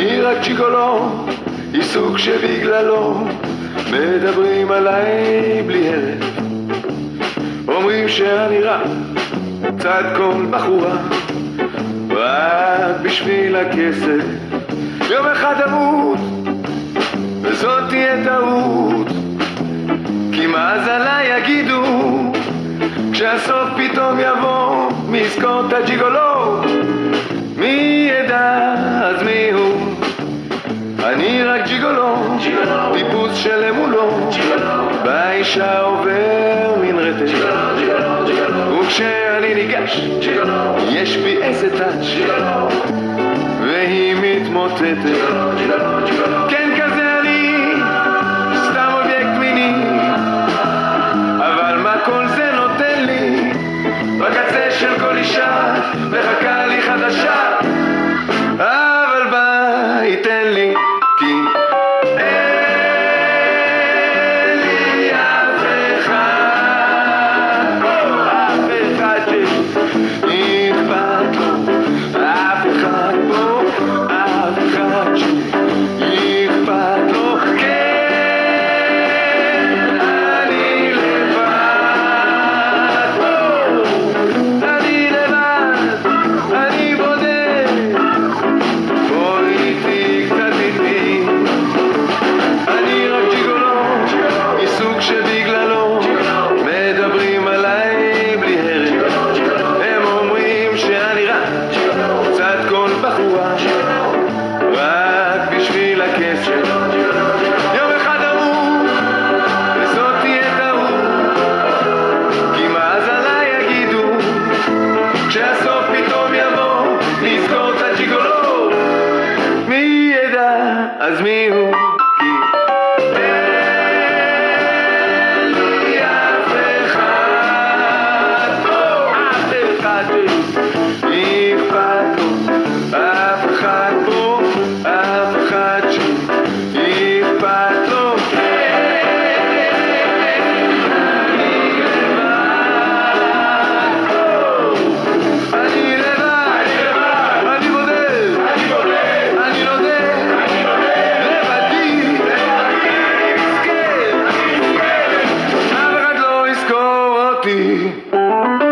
רק ג'יגולו, עיסוק שבגללו מדברים עליי בלי הרף. אומרים שאני רע, צד כל בחורה, רק בשביל הכסף. יום אחד אמות, וזאת תהיה טעות, כי מה אז עליי יגידו, כשהסוף פתאום יבוא, מי יזכור את הג'יגולו? רק ג'יגולו, טיפוס של אמולו, באישה עובר מן רטט, וכשאני ניגש, יש בי איזה טאץ', והיא מתמוטטת. כן כזה אני, סתם אובייקט מיני, אבל מה כל זה נותן לי? בקצה של כל אישה, מחכה אז מי הוא? כי... Thank you. ikaw ati.